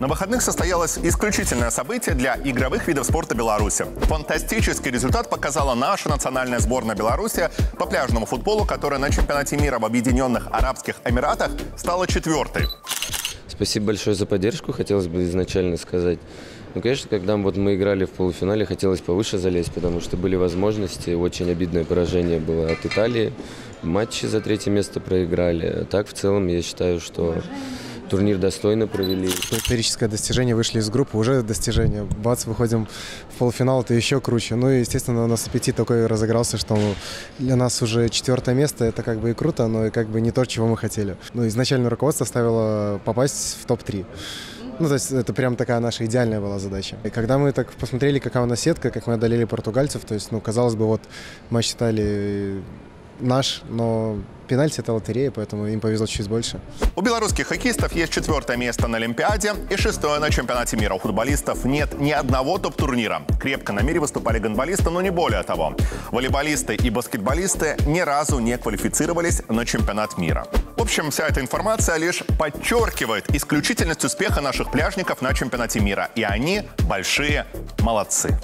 На выходных состоялось исключительное событие для игровых видов спорта Беларуси. Фантастический результат показала наша национальная сборная Беларуси по пляжному футболу, которая на чемпионате мира в Объединенных Арабских Эмиратах стала четвертой. Спасибо большое за поддержку, хотелось бы изначально сказать. Ну, конечно, когда вот мы играли в полуфинале, хотелось повыше залезть, потому что были возможности. Очень обидное поражение было от Италии. Матчи за третье место проиграли. Так, в целом, я считаю, что турнир достойно провели. Историческое достижение, вышли из группы, уже достижение. Бац, выходим в полуфинал, это еще круче. Ну и, естественно, у нас аппетит такой разыгрался, что для нас уже четвертое место, это как бы и круто, но и как бы не то, чего мы хотели. Ну, изначально руководство ставило попасть в топ-3. Ну, то есть это прям такая наша идеальная была задача. И когда мы так посмотрели, какая у нас сетка, как мы одолели португальцев, то есть, ну, казалось бы, вот мы считали наш, но пенальти это лотерея, поэтому им повезло чуть больше. У белорусских хоккеистов есть четвертое место на Олимпиаде и шестое на чемпионате мира. У футболистов нет ни одного топ-турнира. Крепко на мире выступали гонболисты, но не более того. Волейболисты и баскетболисты ни разу не квалифицировались на чемпионат мира. В общем, вся эта информация лишь подчеркивает исключительность успеха наших пляжников на чемпионате мира. И они большие молодцы.